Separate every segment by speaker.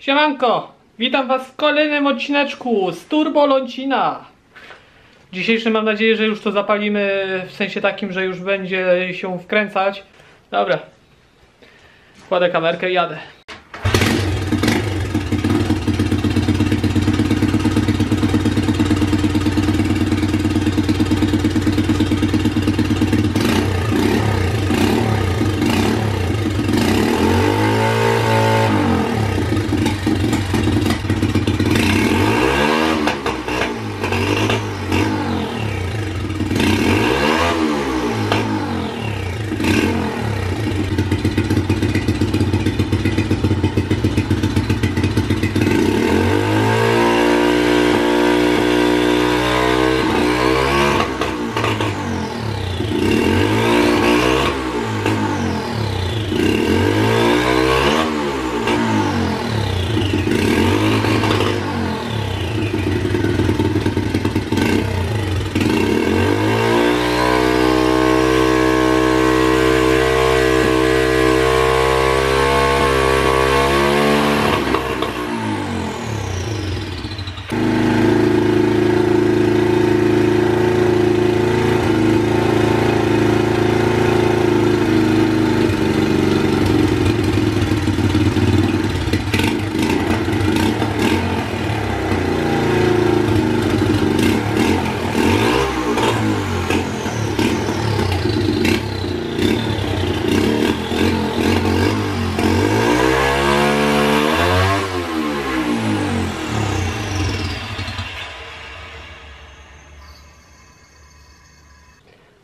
Speaker 1: Siemanko, witam was w kolejnym odcineczku z Turbo Lącina. Dzisiejszy mam nadzieję, że już to zapalimy w sensie takim, że już będzie się wkręcać. Dobra, kładę kamerkę i jadę.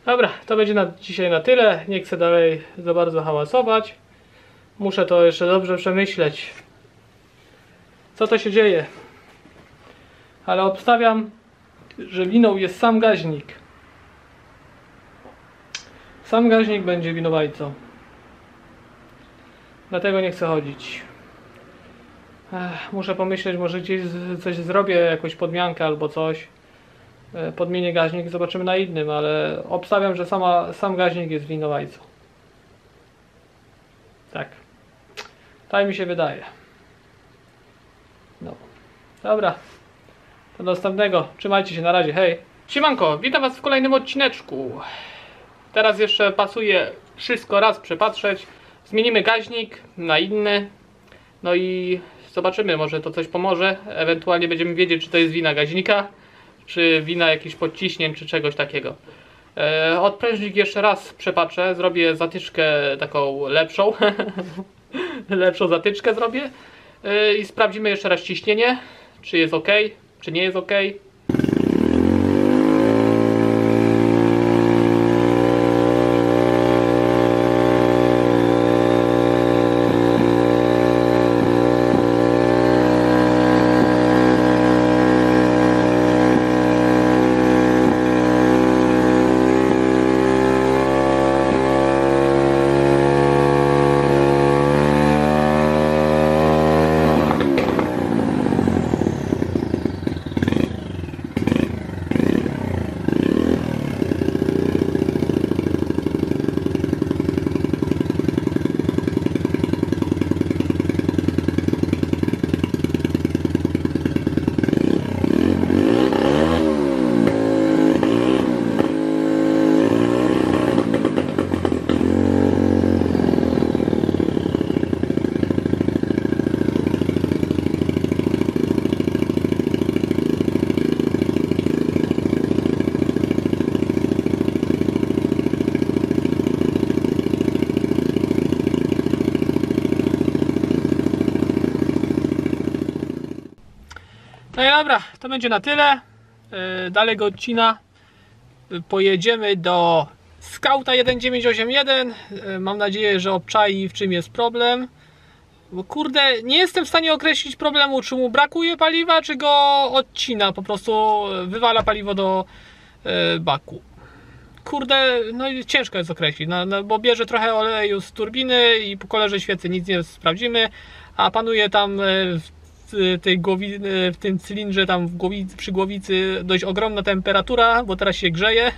Speaker 1: Dobra, to będzie na dzisiaj na tyle. Nie chcę dalej za bardzo hałasować. Muszę to jeszcze dobrze przemyśleć. Co to się dzieje? Ale obstawiam, że winą jest sam gaźnik. Sam gaźnik będzie winowajcą. Dlatego nie chcę chodzić. Ech, muszę pomyśleć, może gdzieś coś zrobię, jakąś podmiankę albo coś podmienię gaźnik i zobaczymy na innym, ale obstawiam, że sama, sam gaźnik jest winowajcą. Tak. Tak mi się wydaje. No. Dobra. Do następnego. Trzymajcie się, na razie, hej. Siemanko, witam was w kolejnym odcineczku. Teraz jeszcze pasuje wszystko raz przepatrzeć. Zmienimy gaźnik na inny. No i zobaczymy, może to coś pomoże. Ewentualnie będziemy wiedzieć, czy to jest wina gaźnika, czy wina jakichś podciśnień, czy czegoś takiego. E, odprężnik jeszcze raz przepatrzę, zrobię zatyczkę taką lepszą. lepszą zatyczkę zrobię. E, I sprawdzimy jeszcze raz ciśnienie, czy jest ok, czy nie jest ok. No i dobra, to będzie na tyle. Yy, Dalej go odcina. Yy, Pojedziemy do Skauta 1981. Yy, Mam nadzieję, że obczai w czym jest problem. Bo kurde, nie jestem w stanie określić problemu, czy mu brakuje paliwa, czy go odcina, po prostu wywala paliwo do baku. Kurde, no ciężko jest określić, no, no, bo bierze trochę oleju z turbiny i po kolorze świecy nic nie sprawdzimy, a panuje tam e, tej głowi, e, w tym cylindrze tam w głowicy, przy głowicy dość ogromna temperatura, bo teraz się grzeje.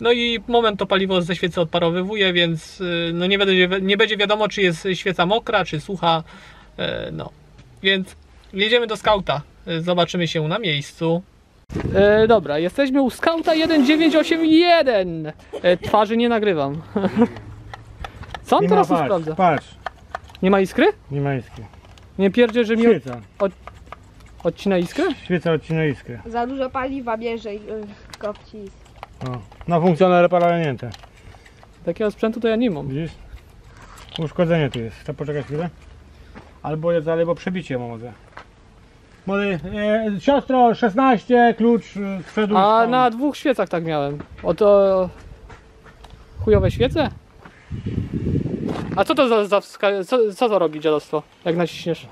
Speaker 1: No i moment to paliwo ze świecy odparowywuje, więc y, no nie, będzie, nie będzie wiadomo, czy jest świeca mokra, czy sucha. E, No. Więc jedziemy do skauta. E, Zobaczymy się na miejscu. E, dobra, jesteśmy u skauta 1981. E, twarzy nie nagrywam. Co on
Speaker 2: Nie
Speaker 1: teraz
Speaker 2: patrz,
Speaker 1: sprawdza?
Speaker 2: patrz,
Speaker 1: Nie ma iskry?
Speaker 2: nie ma iskry.
Speaker 1: Nie pierdzie, że mi od,
Speaker 2: Świeca,
Speaker 1: odcina iskrę?
Speaker 2: świeca odcina iskrę.
Speaker 3: Za dużo paliwa bierze i y, kopci.
Speaker 2: O. Na funkcjonale paralelnięte.
Speaker 1: Takiego sprzętu to ja nie mam.
Speaker 2: Widzisz? Uszkodzenie tu jest. Trzeba poczekać chwilę. Albo jest, albo przebicie może. Młody, e, siostro, 16, klucz e.
Speaker 1: A
Speaker 2: tam.
Speaker 1: na dwóch świecach tak miałem. Oto chujowe świece? A co to za, za wska- co, co to robi dziadostwo, jak naciśniesz?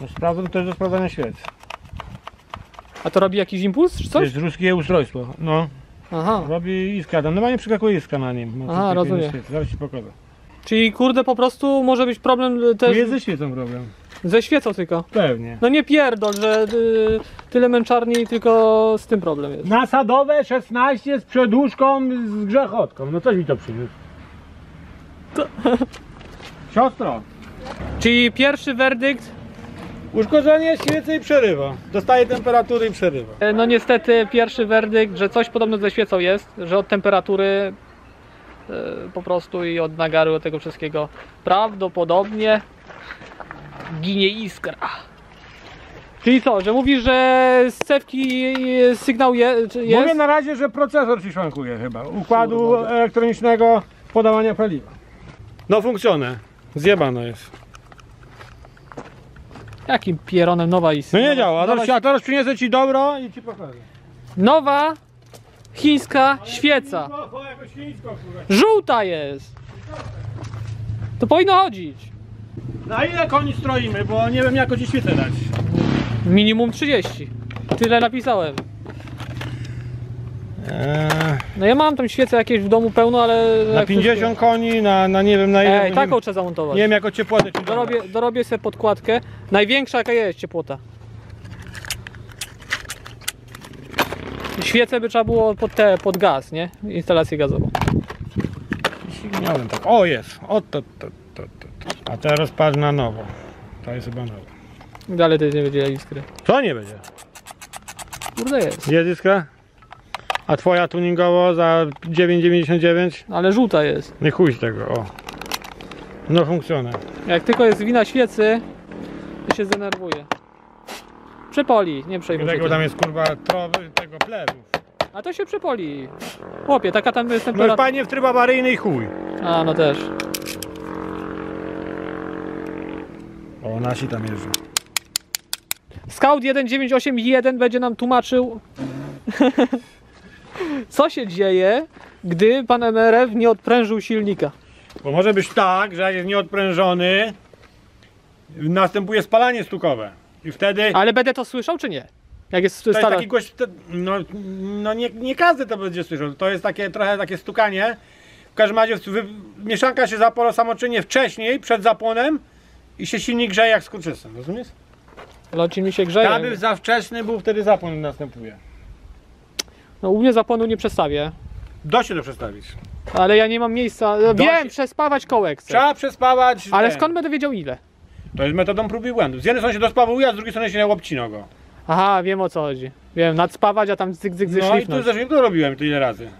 Speaker 2: No, sprawdzam, to jest do sprawdzania świec.
Speaker 1: A to robi jakiś impuls czy
Speaker 2: To
Speaker 1: coś?
Speaker 2: jest ruskie ustrojstwo. No,
Speaker 1: Aha.
Speaker 2: robi iskra tam. Normalnie przeskakuje iskra na nim. Ma
Speaker 1: Aha, rozumiem.
Speaker 2: Zaraz ci pokażę.
Speaker 1: Czyli kurde po prostu może być problem
Speaker 2: Tu
Speaker 1: też
Speaker 2: jest ze świecą problem.
Speaker 1: ze świecą tylko.
Speaker 2: Pewnie.
Speaker 1: No nie pierdol, że y, tyle męczarni tylko z tym problem jest.
Speaker 2: Nasadowe 16 z przedłużką z grzechotką. No coś mi to przyniósł. Siostro,
Speaker 1: Czyli pierwszy werdykt,
Speaker 2: uszkodzenie świecy i przerywa. Dostaje temperatury i przerywa.
Speaker 1: e, no niestety pierwszy werdykt, że coś podobno ze świecą jest, że od temperatury e, po prostu i od nagaru od tego wszystkiego prawdopodobnie ginie iskra. Czyli co, że mówisz, że z cewki e, sygnał je, czy
Speaker 2: Mówię
Speaker 1: jest?
Speaker 2: na razie, że procesor ci szwankuje chyba. Układu elektronicznego podawania paliwa. No funkcjonuje. Zjebano jest.
Speaker 1: Jakim pieronem nowa iskra?
Speaker 2: No nie działa.
Speaker 1: Nowa,
Speaker 2: Teraz, a teraz przyniosę ci dobro i ci pokażę.
Speaker 1: nowa chińska świeca. Żółta jest. To powinno chodzić.
Speaker 2: Na ile koni stroimy, bo nie wiem jak ci świecę dać.
Speaker 1: Minimum 30. Tyle napisałem.
Speaker 2: Eee,
Speaker 1: No ja mam tam świece jakieś w domu pełno, ale...
Speaker 2: na
Speaker 1: jak
Speaker 2: 50 koni, na, na nie wiem na ile.
Speaker 1: Ej, taką trzeba zamontować.
Speaker 2: nie wiem jako ciepłotę ci
Speaker 1: Dorobię, dorobię sobie podkładkę. Największa jaka jest ciepłota. Świece by trzeba było pod, te, pod gaz, nie? Instalację gazową.
Speaker 2: Tak. O jest. O to, to, to, to. A teraz patrz na nowo. To jest chyba nowo.
Speaker 1: Dalej to nie będzie iskry.
Speaker 2: Co nie będzie?
Speaker 1: Kurde jest.
Speaker 2: Jest iskra? A twoja tuningowo za 9,99?
Speaker 1: Ale żółta jest.
Speaker 2: Nie chuj z tego, o. No funkcjonuje.
Speaker 1: Jak tylko jest wina świecy, to się zdenerwuje. Przepoli, nie przejmuj się
Speaker 2: Tego
Speaker 1: tym.
Speaker 2: tam jest kurwa trowy, tego plewów.
Speaker 1: A to się przepoli. Chłopie, taka tam jest
Speaker 2: No
Speaker 1: temperatura.
Speaker 2: fajnie w tryb awaryjny i chuj.
Speaker 1: A, no też.
Speaker 2: O, nasi tam jeżdżą.
Speaker 1: Scout 1981 będzie nam tłumaczył, co się dzieje, gdy pan MRF nie odprężył silnika.
Speaker 2: Bo może być tak, że jak jest nieodprężony, następuje spalanie stukowe. I wtedy
Speaker 1: Ale będę to słyszał, czy nie? Jak jest
Speaker 2: to jest taki te- no, no nie, nie każdy to będzie słyszał. To jest takie trochę takie stukanie. W każdym razie wy, mieszanka się zapala samoczynnie wcześniej, przed zapłonem i się silnik grzeje jak skurczysem, rozumiesz?
Speaker 1: Locin mi się grzeje.
Speaker 2: Aby za wczesny był, wtedy zapłon następuje.
Speaker 1: No u mnie zapłonu nie przestawię.
Speaker 2: Da się to przestawić.
Speaker 1: Ale ja nie mam miejsca. Wiem,
Speaker 2: się-
Speaker 1: przespawać kołek chcę.
Speaker 2: Trzeba przespawać.
Speaker 1: Ale
Speaker 2: ten.
Speaker 1: skąd będę wiedział ile?
Speaker 2: To jest metodą próby i błędu. Z jednej strony się dospawuje, a z drugiej strony się łopcino go.
Speaker 1: Aha, wiem o co chodzi. Wiem, nadspawać, a tam zyk, zyk, zyk,
Speaker 2: No i tu
Speaker 1: szlifnąć.
Speaker 2: zresztą to robiłem tyle razy. I wtedy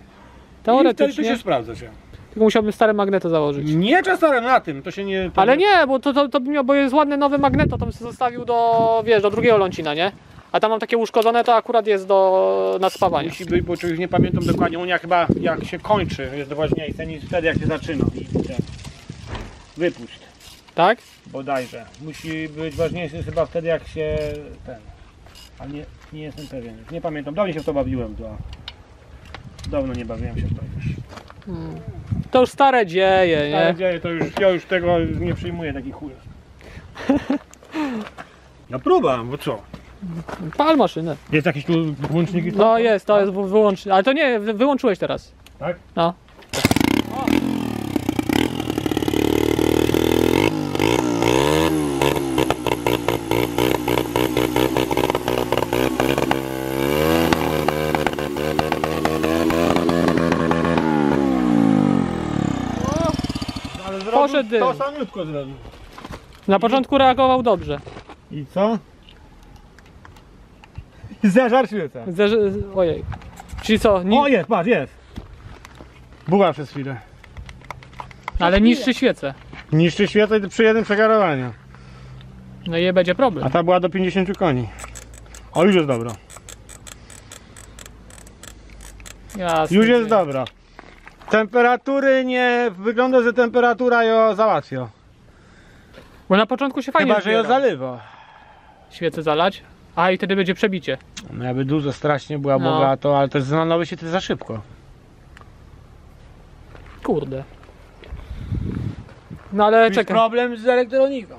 Speaker 2: to
Speaker 1: Teoretycznie.
Speaker 2: się sprawdza się.
Speaker 1: Tylko musiałbym stare magneto założyć.
Speaker 2: Nie czasem na tym, to się nie.
Speaker 1: Ale nie, bo to, to, to by miał, bo jest ładny nowy magneto, to bym sobie zostawił do, wiesz, do drugiego lącina, nie? A tam mam takie uszkodzone, to akurat jest do nadspawania.
Speaker 2: Musi być, bo już nie pamiętam dokładnie, unia chyba jak się kończy jest ważniejsze niż wtedy jak się zaczyna. I ten wypuść
Speaker 1: Tak?
Speaker 2: bodajże. Musi być ważniejszy chyba wtedy jak się ten. Ale nie, nie jestem pewien. Nie pamiętam. Dawno się w to bawiłem. To... Dawno nie bawiłem się w to już.
Speaker 1: To już stare dzieje, nie?
Speaker 2: dzieje to już, ja już tego nie przyjmuję takich chujów. No próba, bo co?
Speaker 1: Pal maszynę.
Speaker 2: Jest jakiś tu włącznik?
Speaker 1: No jest, to jest wyłączny. Ale to nie, wy- wyłączyłeś teraz.
Speaker 2: Tak?
Speaker 1: No. Poszedł dym.
Speaker 2: To samiutko zrobił.
Speaker 1: Na początku reagował dobrze.
Speaker 2: I co? Zeżar świecę.
Speaker 1: Zderzy... Ojej. Czyli co? Ni...
Speaker 2: O jest, patrz, jest. Była przez chwilę.
Speaker 1: Ale niszczy świecę.
Speaker 2: Niszczy świecę przy jednym przegarowaniu.
Speaker 1: No i będzie
Speaker 2: A
Speaker 1: problem.
Speaker 2: ta była do 50 koni. O, już jest dobra.
Speaker 1: Jasne.
Speaker 2: Już jest dobra. Temperatury nie... Wygląda, że temperatura ją załatwia.
Speaker 1: Bo na początku się fajnie
Speaker 2: Chyba, że ją
Speaker 1: zbiera.
Speaker 2: zalewa.
Speaker 1: Świecę zalać. A i wtedy będzie przebicie.
Speaker 2: No jakby dużo strasznie była
Speaker 1: No.
Speaker 2: bogato, ale to znanowy się to za szybko.
Speaker 1: Kurde. No ale czekaj.
Speaker 2: problem z elektroniką.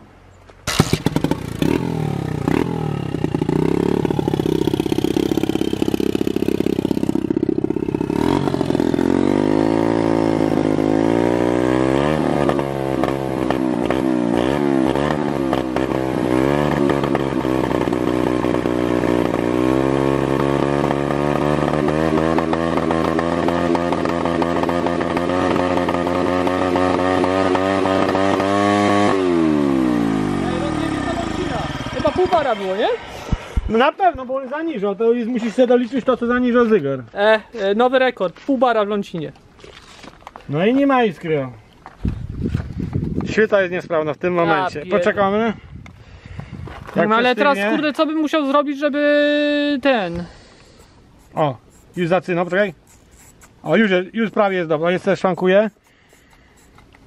Speaker 1: Chyba pół bara było, nie?
Speaker 2: No bo on zaniżał, to jest, musisz sobie doliczyć to, co zaniżał Zyger.
Speaker 1: E, e, nowy rekord. Pół bara w Lącinie.
Speaker 2: No i nie ma iskry. o. Świeca jest niesprawna w tym momencie.
Speaker 1: pierd-
Speaker 2: Poczekamy. Jak
Speaker 1: no ale teraz
Speaker 2: przestygnie-
Speaker 1: kurde, co bym musiał zrobić, żeby ten...
Speaker 2: O, już zaczynał, poczekaj. O, już, jest, już prawie jest dobra, jeszcze szwankuje.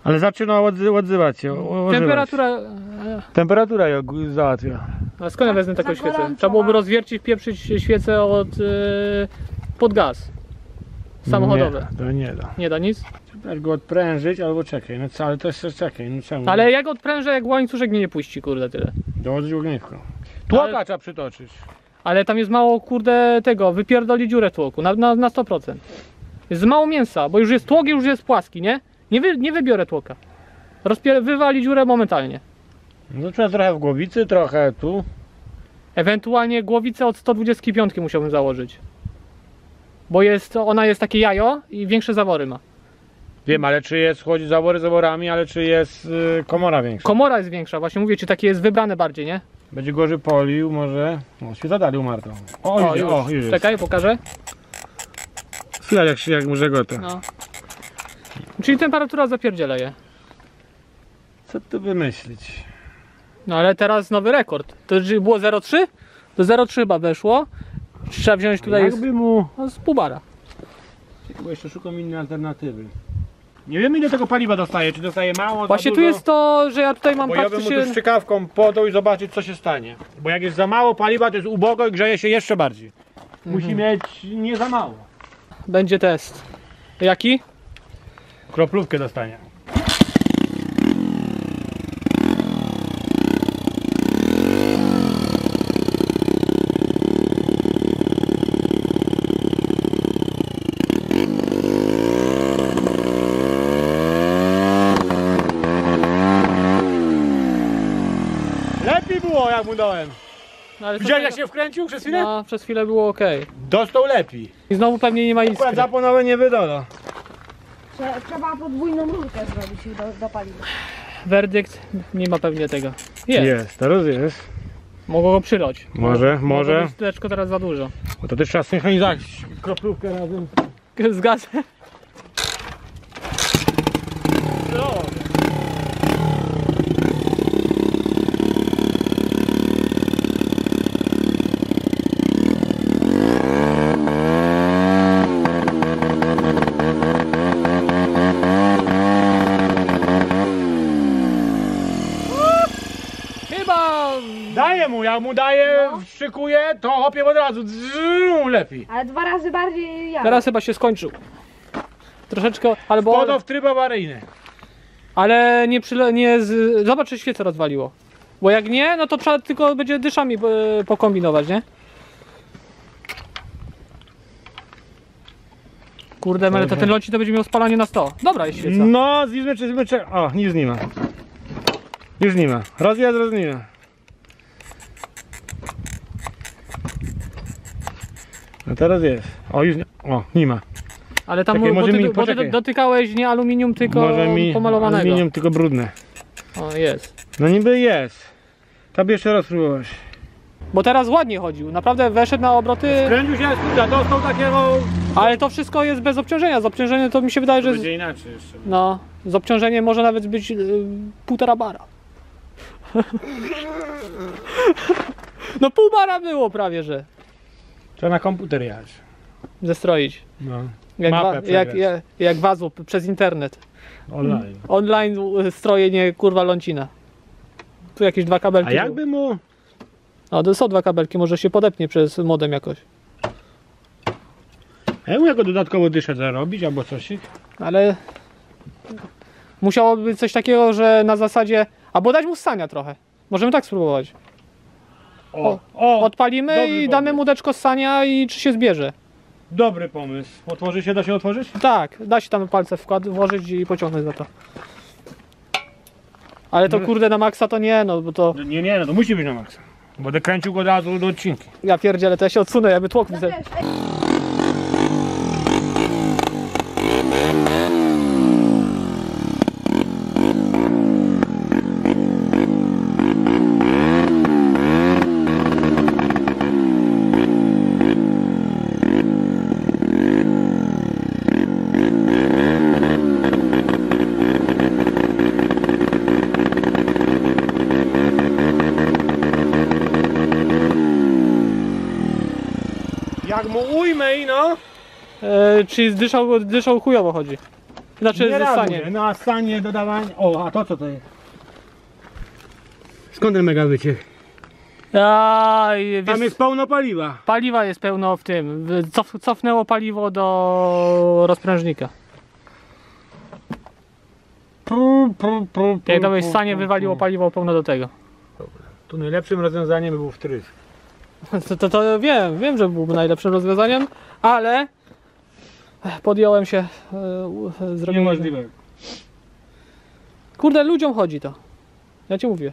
Speaker 2: Ale zaczyna odzy- odzywać się. o- ożywać.
Speaker 1: Temperatura... E,
Speaker 2: Temperatura ją g- załatwia.
Speaker 1: A skąd ja wezmę taką świecę? Trzeba byłoby rozwiercić, pieprzyć świecę od... E, pod gaz. Samochodowe.
Speaker 2: Nie, to nie da.
Speaker 1: Nie da nic?
Speaker 2: Trzeba go odprężyć albo czekaj, no co, ale to jeszcze czekaj, no czemu?
Speaker 1: Ale jak odprężę, jak łańcuszek mnie nie puści, kurde, tyle.
Speaker 2: Dołożyć ognisko. Tłoka
Speaker 1: Ale-
Speaker 2: trzeba przytoczyć.
Speaker 1: Ale tam jest mało, kurde, tego, wypierdoli dziurę w tłoku, na, na, na 100%. Jest za mało mięsa, bo już jest tłok i już jest płaski, nie? Nie, wy, nie wybiorę tłoka. Rozpier- wywali dziurę momentalnie.
Speaker 2: No trzeba trochę w głowicy, trochę tu.
Speaker 1: Ewentualnie głowicę od 125 musiałbym założyć. Bo jest, ona jest takie jajo i większe zawory ma.
Speaker 2: Wiem, ale czy jest, chodzi zawory zaworami, ale czy jest y, komora większa?
Speaker 1: Komora jest większa, właśnie mówię, czy takie jest wybrane bardziej, nie?
Speaker 2: Będzie gorzej polił, może. O, świeca dalej umarł. O,
Speaker 1: O,
Speaker 2: już, o, już.
Speaker 1: Czekaj, pokażę.
Speaker 2: Chwila, jak się, jak może go to.
Speaker 1: No. Czyli temperatura zapierdziela je.
Speaker 2: Co tu wymyślić?
Speaker 1: No ale teraz nowy rekord. To było 0,3? To 0,3 chyba weszło. Trzeba wziąć tutaj
Speaker 2: Jakby mu...
Speaker 1: no, z pół bara.
Speaker 2: Bo jeszcze szukam innej alternatywy. Nie wiem ile tego paliwa dostaje, czy dostaje mało,
Speaker 1: Właśnie
Speaker 2: za
Speaker 1: tu
Speaker 2: dużo?
Speaker 1: jest to, że ja tutaj mam
Speaker 2: Bo ja bym mu tu
Speaker 1: praktycznie...
Speaker 2: z strzykawką podał i zobaczyć co się stanie. Bo jak jest za mało paliwa, to jest ubogo i grzeje się jeszcze bardziej. Musi
Speaker 1: Mhm.
Speaker 2: mieć nie za mało.
Speaker 1: Będzie test. Jaki?
Speaker 2: Kroplówkę dostanie. Lepiej było jak mu dałem.
Speaker 1: No, ale
Speaker 2: Widziałeś jak
Speaker 1: tego-
Speaker 2: się wkręcił przez chwilę?
Speaker 1: No, przez chwilę było ok.
Speaker 2: Dostał lepiej.
Speaker 1: I znowu pewnie nie ma
Speaker 2: Akurat
Speaker 1: iskry.
Speaker 2: zaponowe nie wydola.
Speaker 3: Trze- Trzeba podwójną rurkę zrobić do, do paliwa.
Speaker 1: Werdykt nie ma pewnie tego. Jest.
Speaker 2: Jest, teraz jest.
Speaker 1: Mogło go przylać.
Speaker 2: Może, może.
Speaker 1: Teczko teraz za dużo.
Speaker 2: Bo to też trzeba synchronizować kroplówkę razem.
Speaker 1: Z gazem.
Speaker 2: No.
Speaker 1: Chyba...
Speaker 2: Daję mu, jak mu szykuję, to hopie od razu, Dzz, lepiej.
Speaker 3: Ale dwa razy bardziej ja.
Speaker 1: Teraz chyba się skończył. Troszeczkę, albo...
Speaker 2: Podał w tryb awaryjny.
Speaker 1: Ale nie przyle... nie z... Zobacz, czy świecę rozwaliło. Bo jak nie, no to trzeba tylko będzie dyszami e, pokombinować, nie? Kurde, ale to ten locik to będzie miał spalanie na 100. Dobra jest świeca.
Speaker 2: No, zliczmy czy zliczmy, czy... O, nic nie ma. Już nie ma. Rozjazd, rozjazd. No teraz jest. O, już nie. O, nie ma.
Speaker 1: Ale tam
Speaker 2: Czekaj,
Speaker 1: bo
Speaker 2: może
Speaker 1: ty,
Speaker 2: mi-
Speaker 1: bo ty
Speaker 2: poczekaj.
Speaker 1: dotykałeś nie aluminium, tylko
Speaker 2: Może mi
Speaker 1: pomalowanego.
Speaker 2: aluminium tylko brudne.
Speaker 1: O, jest.
Speaker 2: No niby jest. To by jeszcze raz spróbować.
Speaker 1: Bo teraz ładnie chodził. Naprawdę weszedł na obroty,
Speaker 2: Kręcił się, kurde, dostał takiego...
Speaker 1: ale to wszystko jest bez obciążenia. Z obciążeniem to mi się wydaje, że. z-
Speaker 2: Będzie inaczej jeszcze.
Speaker 1: No, z obciążeniem może nawet być y, półtora bara. No pół bara było prawie, że
Speaker 2: Trzeba na komputer jechać.
Speaker 1: zestroić.
Speaker 2: No.
Speaker 1: Jak,
Speaker 2: Mapę
Speaker 1: wa- jak,
Speaker 2: przegrać.
Speaker 1: jak, jak wazło p- przez internet.
Speaker 2: Online.
Speaker 1: Online y, strojenie kurwa lącina. Tu jakieś dwa kabelki.
Speaker 2: A jakby mu...
Speaker 1: No to są dwa kabelki, może się podepnie przez modem jakoś.
Speaker 2: A jakby jako dodatkowo dyszę zarobić albo coś?
Speaker 1: Ale musiałoby być coś takiego, że na zasadzie. Albo dać mu ssania trochę. Możemy tak spróbować.
Speaker 2: O, o,
Speaker 1: Odpalimy
Speaker 2: dobry
Speaker 1: i damy
Speaker 2: pomysł.
Speaker 1: mu deczko ssania i czy się zbierze.
Speaker 2: dobry pomysł. Otworzy się, da się otworzyć?
Speaker 1: Tak, da się tam palce wkład, włożyć i pociągnąć za to. Ale to
Speaker 2: No.
Speaker 1: kurde na maksa to nie, no bo to
Speaker 2: Nie, nie, no to musi być na maksa. Będę kręcił go od razu do odcinki.
Speaker 1: ja pierdzielę, to ja się odsunę, jakby tłok mi
Speaker 3: Ja
Speaker 1: ze...
Speaker 3: Ej,
Speaker 2: Jak mu ujmę i no...
Speaker 1: Czyli dyszał, dyszał chujowo chodzi. Znaczy
Speaker 2: nie
Speaker 1: ze staniem.
Speaker 2: No a stanie dodawanie... O, a to co to jest? Skąd ten mega wyciek?
Speaker 1: Aj, wiesz,
Speaker 2: Tam jest pełno paliwa.
Speaker 1: Paliwa jest pełno w tym. w- Cof, cofnęło paliwo do rozprężnika.
Speaker 2: Pru, pru, pru, pru,
Speaker 1: Jak dałeś
Speaker 2: pru,
Speaker 1: stanie,
Speaker 2: pru,
Speaker 1: wywaliło
Speaker 2: pru.
Speaker 1: paliwo pełno do tego.
Speaker 2: Tu najlepszym rozwiązaniem był wtrysk.
Speaker 1: To, to, to wiem, wiem, że byłby najlepszym rozwiązaniem, ale podjąłem się e, e, zrobienia.
Speaker 2: Niemożliwe.
Speaker 1: Kurde, ludziom chodzi to. Ja ci mówię.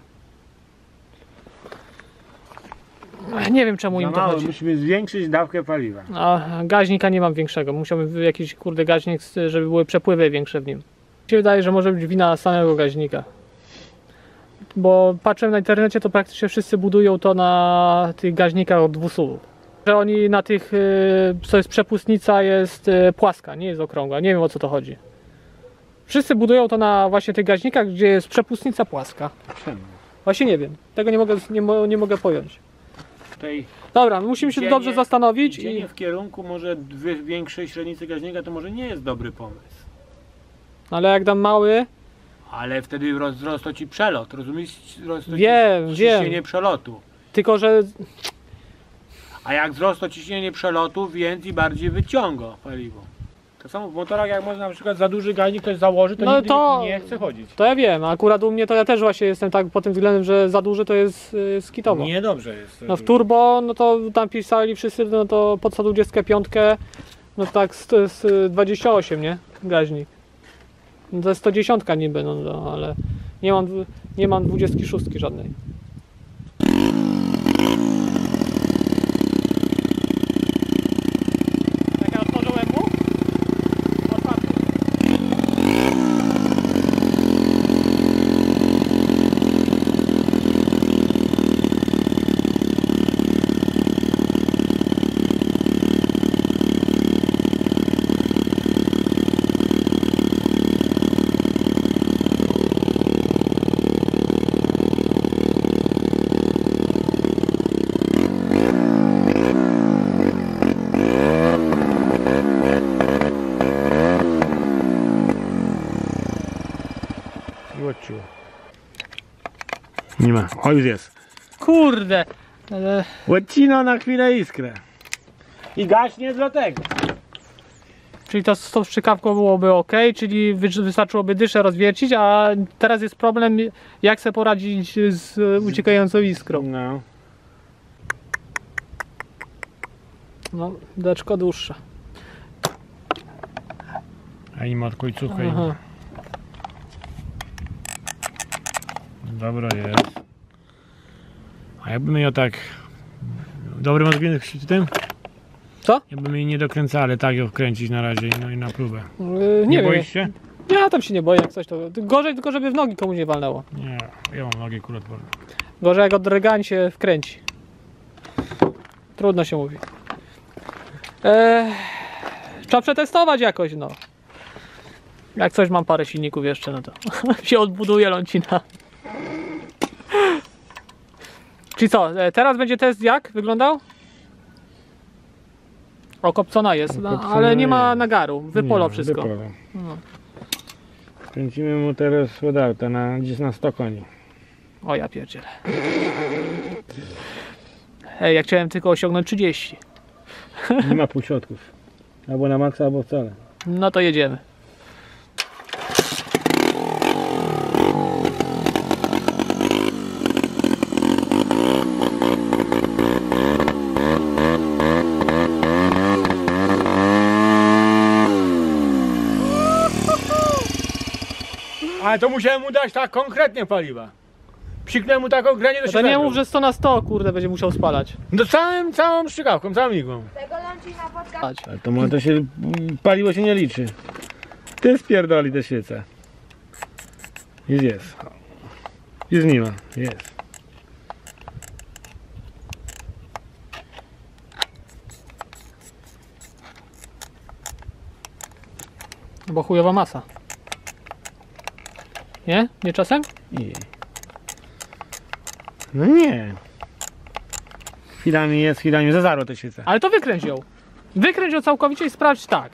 Speaker 1: Nie wiem czemu im to
Speaker 2: mało,
Speaker 1: chodzi.
Speaker 2: musimy zwiększyć dawkę paliwa.
Speaker 1: A gaźnika nie mam większego. Musiałbym jakiś kurde gaźnik, żeby były przepływy większe w nim. Mi się wydaje, że może być wina samego gaźnika. Bo patrzyłem na internecie, to praktycznie wszyscy budują to na tych gaźnikach od 200. Że oni na tych, y, co jest przepustnica, jest y, płaska, nie jest okrągła. Nie wiem o co to chodzi. Wszyscy budują to na właśnie tych gaźnikach, gdzie jest przepustnica płaska.
Speaker 2: Czemu?
Speaker 1: Właśnie nie wiem. Tego nie mogę, nie, mo- nie mogę pojąć.
Speaker 2: Tej
Speaker 1: Dobra, musimy się dobrze zastanowić i
Speaker 2: w kierunku może większej średnicy gaźnika to może nie jest dobry pomysł.
Speaker 1: ale jak dam mały,
Speaker 2: Ale wtedy roz- wzrosto ci przelot, rozumiesz? Wzrosto
Speaker 1: Wiem,
Speaker 2: ci
Speaker 1: wiem.
Speaker 2: przelotu.
Speaker 1: tylko że
Speaker 2: A jak wzrosto ciśnienie przelotu, więc i bardziej wyciąga paliwo. To samo w motorach, jak można na przykład za duży gaźnik ktoś założy, to
Speaker 1: No
Speaker 2: nigdy
Speaker 1: to-
Speaker 2: nie chce chodzić.
Speaker 1: To ja wiem, akurat u mnie to ja też właśnie jestem tak pod tym względem, że za duży to jest y, skitowo.
Speaker 2: Niedobrze jest.
Speaker 1: No w turbo, no to tam pisali wszyscy, no to pod 125, no tak z, z 28, nie? Gaźnik. No to jest 110 niby, no, no ale nie mam, nie mam 26 żadnej. Jak ja otworzyłem mu? Otwarty.
Speaker 2: Wróciło. Nie ma. O, już jest.
Speaker 1: Kurde! Ale...
Speaker 2: Łecino na chwilę iskrę. I gaśnie dlatego.
Speaker 1: Czyli to z tą strzykawką byłoby ok, czyli wy- wystarczyłoby dyszę rozwiercić, a teraz jest problem, jak sobie poradzić z uciekającą iskrą.
Speaker 2: No.
Speaker 1: No, deczko dłuższe.
Speaker 2: A i matko i cuchaj. Dobra jest. A jakbym ją tak... Dobry masz przy tym?
Speaker 1: Co?
Speaker 2: Jakbym jej nie dokręcał, ale tak ją kręcić na razie, no i na próbę.
Speaker 1: Yy,
Speaker 2: Nie,
Speaker 1: nie wiem.
Speaker 2: boisz się?
Speaker 1: Ja tam się nie boję, jak coś to. Gorzej tylko, żeby w nogi komuś nie walnęło.
Speaker 2: Nie, ja mam nogi kulotworne.
Speaker 1: Gorzej jak od drgań się wkręci. Trudno się mówi. Eee, trzeba przetestować jakoś, no. Jak coś mam parę silników jeszcze, no to się odbuduje lącina. Czyli co, e, teraz będzie test jak wyglądał? Okopcona jest, no, ale nie ma
Speaker 2: jest.
Speaker 1: nagaru, wypolo
Speaker 2: Nie,
Speaker 1: wszystko.
Speaker 2: wypolo.
Speaker 1: No.
Speaker 2: Kręcimy mu teraz od auta na, gdzieś na 100 koni.
Speaker 1: O ja pierdzielę. Ej, ja chciałem tylko osiągnąć 30.
Speaker 2: Nie ma półśrodków. Albo na maksa, albo wcale.
Speaker 1: No to jedziemy.
Speaker 2: Ale to musiałem mu dać tak konkretnie paliwa. Psiknąłem mu tak konkretnie do
Speaker 1: No to nie mów, że 100 na 100 kurde będzie musiał spalać.
Speaker 2: Do całym, całą strzykawką, całą igłą.
Speaker 3: Tego lącina podka...
Speaker 2: Ale to, może to się, mm, paliwo się nie liczy. Ty spierdoli te świece. Jest, jest. Jest nie ma, jest.
Speaker 1: Bo chujowa masa. Nie? Nie czasem?
Speaker 2: Nie. No nie. Chwilami jest, chwilami zeżarło te świece.
Speaker 1: Ale to wykręć ją. Wykręć ją całkowicie i sprawdź tak.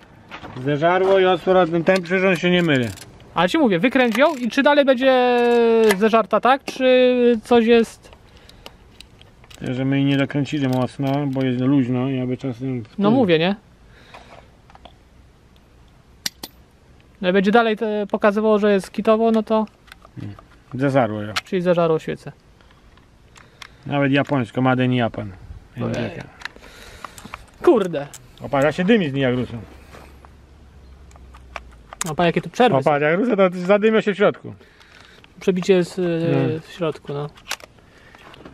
Speaker 2: Zeżarło i od powrotem ten przyrząd się nie myli.
Speaker 1: Ale ci mówię, wykręć ją i czy dalej będzie zeżarta tak, czy coś jest...
Speaker 2: Że my jej nie dokręcili mocno, bo jest luźno i aby czasem...
Speaker 1: No mówię, nie? I będzie dalej te pokazywało, że jest kitowo, no to
Speaker 2: Zeżarło ją.
Speaker 1: czyli zeżarło świecę.
Speaker 2: Nawet japońsko, Made in Japan.
Speaker 1: Ojej. Kurde.
Speaker 2: Opada się dymi z Niagrusu.
Speaker 1: No pan jakie tu przerwy są.
Speaker 2: Opada Niagrusa to zadymia się w środku.
Speaker 1: Przebicie jest yy, w środku, no.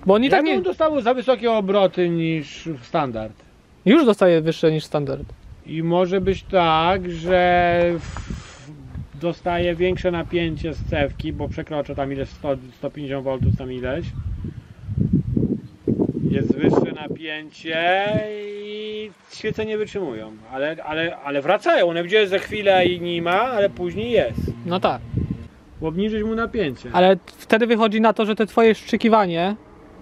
Speaker 1: Bo oni tak nie...
Speaker 2: dostawał za wysokie obroty niż standard.
Speaker 1: Już dostaje wyższe niż standard.
Speaker 2: I może być tak, że w- dostaje większe napięcie z cewki, bo przekrocza tam ileś 100, 150 V tam ileś. Jest wyższe napięcie i świece nie wytrzymują, ale, ale, ale wracają. One gdzie za chwilę i nie ma, ale później jest.
Speaker 1: No tak.
Speaker 2: Obniżyć mu napięcie.
Speaker 1: Ale wtedy wychodzi na to, że te twoje szczykiwanie,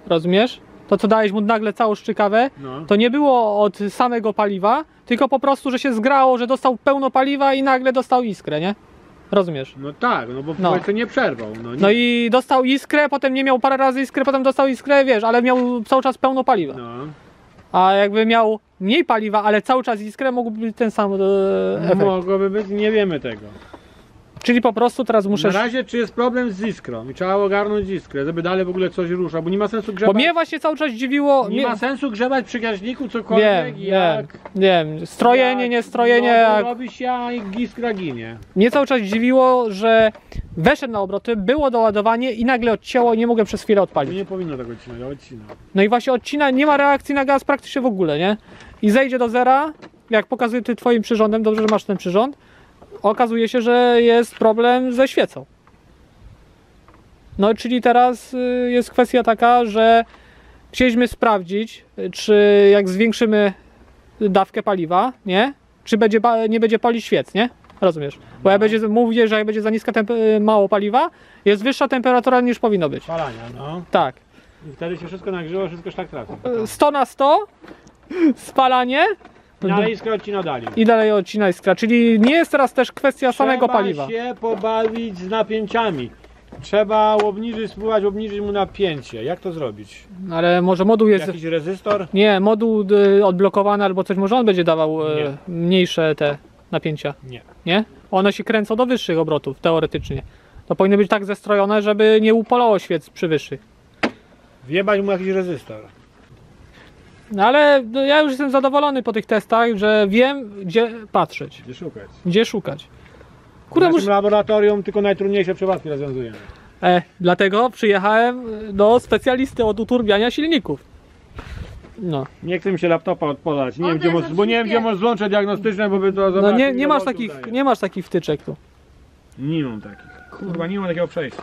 Speaker 1: rozumiesz? To co dałeś mu nagle całą szczykawę,
Speaker 2: No.
Speaker 1: to nie było od samego paliwa, tylko po prostu, że się zgrało, że dostał pełno paliwa i nagle dostał iskrę, nie? Rozumiesz?
Speaker 2: No tak, no bo
Speaker 1: No.
Speaker 2: nie przerwał. No, nie.
Speaker 1: No i dostał iskrę, potem nie miał parę razy iskrę, potem dostał iskrę, wiesz, ale miał cały czas pełno paliwa.
Speaker 2: no.
Speaker 1: A jakby miał mniej paliwa, ale cały czas iskrę, mógłby być ten sam e, efekt.
Speaker 2: Mogłoby być, nie wiemy tego.
Speaker 1: Czyli po prostu teraz muszę...
Speaker 2: Na razie czy jest problem z iskrą i trzeba ogarnąć iskrę, żeby dalej w ogóle coś rusza, bo nie ma sensu
Speaker 1: Bo
Speaker 2: grzebać.
Speaker 1: mnie właśnie cały czas dziwiło...
Speaker 2: nie
Speaker 1: mnie-
Speaker 2: ma sensu grzebać przy gaźniku cokolwiek
Speaker 1: wiem,
Speaker 2: jak.
Speaker 1: wiem. Strojenie,
Speaker 2: jak-
Speaker 1: nie strojenie.
Speaker 2: No,
Speaker 1: jak...
Speaker 2: robi się, a iskra ginie.
Speaker 1: Mnie cały czas dziwiło, że weszedł na obroty, było doładowanie i nagle odcięło i nie mogłem przez chwilę
Speaker 2: No
Speaker 1: odpalić.
Speaker 2: nie powinno tego odcinać, odcina.
Speaker 1: No i właśnie odcina, nie ma reakcji na gaz praktycznie w ogóle, nie? I zejdzie do zera, jak pokazuje ty twoim przyrządem, dobrze, że masz ten przyrząd, okazuje się, że jest problem ze świecą. No czyli teraz y, jest kwestia taka, że chcieliśmy sprawdzić, czy jak zwiększymy dawkę paliwa, nie? Czy będzie, nie będzie palić świec, nie? Rozumiesz? Bo jak będzie, mówię, że jak będzie za niska y, mało paliwa, jest wyższa temperatura niż powinno być.
Speaker 2: Spalania, no.
Speaker 1: Tak.
Speaker 2: I wtedy się wszystko nagrzeło, wszystko szlak trafi.
Speaker 1: 100 na 100 spalanie
Speaker 2: No dalej.
Speaker 1: i dalej odcina iskra. Czyli nie jest teraz też kwestia samego
Speaker 2: Trzeba
Speaker 1: paliwa.
Speaker 2: się pobawić z napięciami. Trzeba obniżyć, spróbować obniżyć mu napięcie. Jak to zrobić?
Speaker 1: Ale może moduł jest.
Speaker 2: Jakiś rezystor?
Speaker 1: Nie, moduł y, odblokowany albo coś, może on będzie dawał y,
Speaker 2: Nie.
Speaker 1: mniejsze te napięcia.
Speaker 2: Nie.
Speaker 1: Nie? One się kręcą do wyższych obrotów, teoretycznie. To powinno być tak zestrojone, żeby nie upalało świec przy wyższych.
Speaker 2: Wjebać mu jakiś rezystor.
Speaker 1: No ale no, ja już jestem zadowolony po tych testach, że wiem, gdzie patrzeć,
Speaker 2: Gdzie szukać?
Speaker 1: gdzie szukać. Kurde,
Speaker 2: Na
Speaker 1: muszę...
Speaker 2: tym laboratorium tylko najtrudniejsze przypadki rozwiązujemy.
Speaker 1: E, dlatego przyjechałem do specjalisty od uturbiania silników. No,
Speaker 2: Nie chcę mi się laptopa odpalać. Nie wiem, gdzie masz, bo nie wiem, gdzie masz złącze diagnostyczne, bo by to
Speaker 1: no nie,
Speaker 2: ile
Speaker 1: nie, masz
Speaker 2: voltów
Speaker 1: takich,
Speaker 2: daje.
Speaker 1: nie masz takich wtyczek tu.
Speaker 2: Nie mam takich. Kurwa, nie mam takiego przejścia.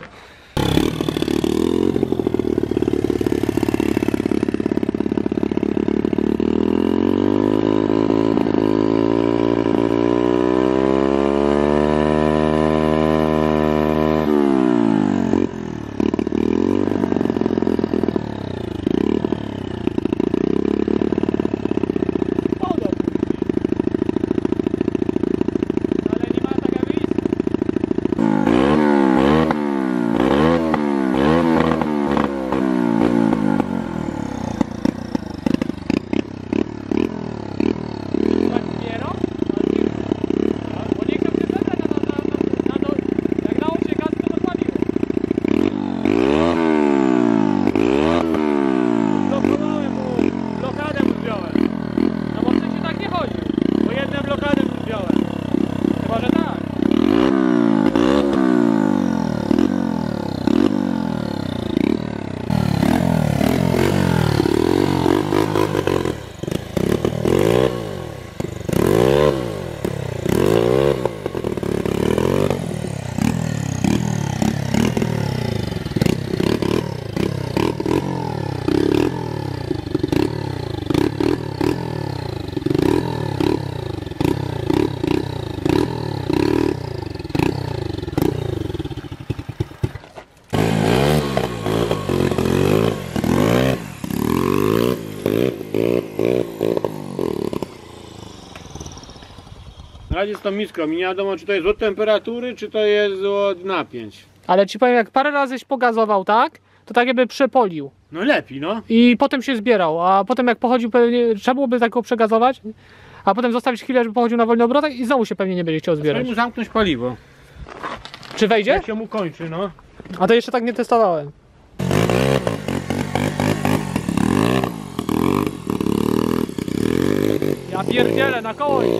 Speaker 2: Tą miską i nie wiadomo czy to jest od temperatury, czy to jest od napięć.
Speaker 1: Ale ci powiem, jak parę razy pogazował, tak? To tak jakby przepolił.
Speaker 2: No lepiej, no.
Speaker 1: I potem się zbierał, a potem jak pochodził pewnie, trzeba byłoby tak go przegazować, a potem zostawić chwilę, żeby pochodził na wolnych obrotach i znowu się pewnie nie będzie chciał
Speaker 2: Trzeba
Speaker 1: zbierać.
Speaker 2: mu zamknąć paliwo.
Speaker 1: Czy wejdzie?
Speaker 2: Jak się mu kończy, no.
Speaker 1: A to jeszcze tak nie testowałem. Ja pierdzielę, na koło idzie.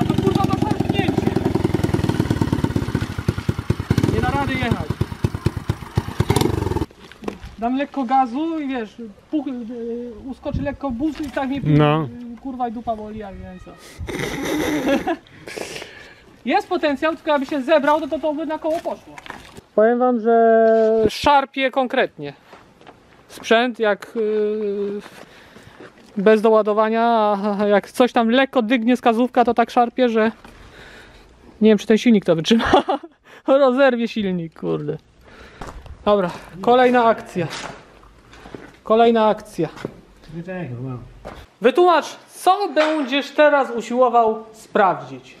Speaker 1: A to kurwa ma szarpnięcie. Nie da rady jechać. Dam lekko gazu i wiesz, puch, yy, uskoczy lekko bus i tak mnie
Speaker 2: No.
Speaker 1: yy, kurwa i dupa boli, jak wiem co. Jest potencjał, tylko jakby się zebrał, to, to to by na koło poszło. Powiem wam, że szarpie konkretnie. Sprzęt jak yy, bez doładowania, a jak coś tam lekko dygnie skazówka, to tak szarpie, że nie wiem czy ten silnik to wytrzyma. Rozerwie silnik, kurde. Dobra, kolejna akcja. Kolejna akcja. Wytłumacz, co będziesz teraz usiłował sprawdzić?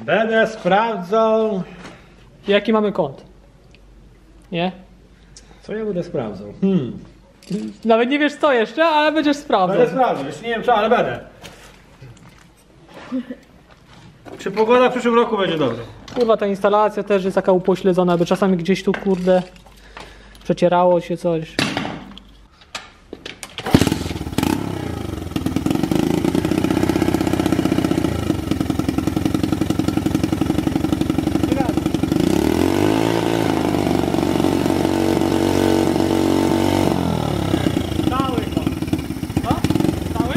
Speaker 2: Będę sprawdzał.
Speaker 1: Jaki mamy kąt? Nie?
Speaker 2: Co ja będę sprawdzał? Hmm.
Speaker 1: Nawet nie wiesz co jeszcze, ale będziesz sprawdzał.
Speaker 2: Będę sprawdzał, jeszcze nie wiem co, ale będę. Czy pogoda w przyszłym roku będzie dobra?
Speaker 1: Kurwa, ta instalacja też jest taka upośledzona, by czasami gdzieś tu, kurde, przecierało się coś.
Speaker 2: Cały kąt.
Speaker 1: Co? Cały?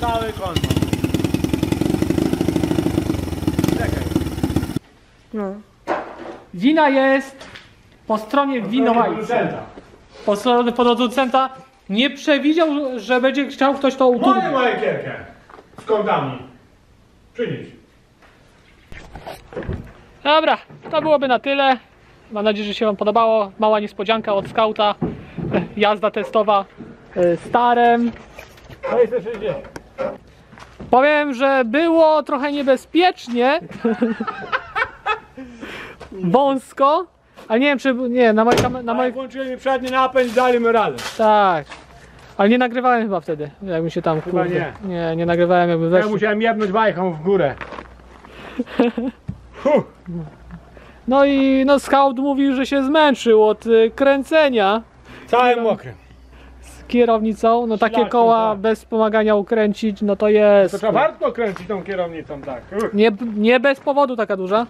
Speaker 2: Cały kąt. Czekaj.
Speaker 3: No.
Speaker 1: Wina jest po stronie winowajcy. Po stronie producenta nie przewidział, że będzie chciał ktoś to utrudnić.
Speaker 2: moje kierkę. Z kątami. Przynieś.
Speaker 1: Dobra, to byłoby na tyle. Mam nadzieję, że się Wam podobało. Mała niespodzianka od skauta. Jazda testowa e, starem.
Speaker 2: 660.
Speaker 1: Powiem, że było trochę niebezpiecznie. Wąsko. Ale nie wiem, czy. Nie, na mojej. kam- Na mojej
Speaker 2: włączyli mi przedni napęd, dali mi radę.
Speaker 1: tak. Ale nie nagrywałem chyba wtedy. Jakbym się tam.
Speaker 2: Chyba
Speaker 1: kurde,
Speaker 2: nie.
Speaker 1: nie. Nie nagrywałem, jakby
Speaker 2: Ja musiałem jebnąć wajchą w górę. Huh.
Speaker 1: No i no, scout mówił, że się zmęczył od y, kręcenia
Speaker 2: Cały mokry.
Speaker 1: z kierownicą. No takie koła
Speaker 2: tak.
Speaker 1: bez wspomagania ukręcić, no to jest.
Speaker 2: To trzeba wartko kręcić tą kierownicą, tak. Uh.
Speaker 1: Nie, nie bez powodu taka duża.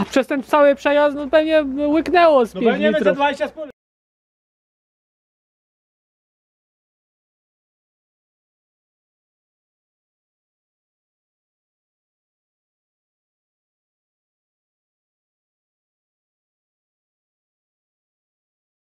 Speaker 1: A Przez ten cały przejazd no pewnie łyknęło z
Speaker 2: No
Speaker 1: 5
Speaker 2: pewnie będzie
Speaker 1: litrów.
Speaker 2: 20 spoli.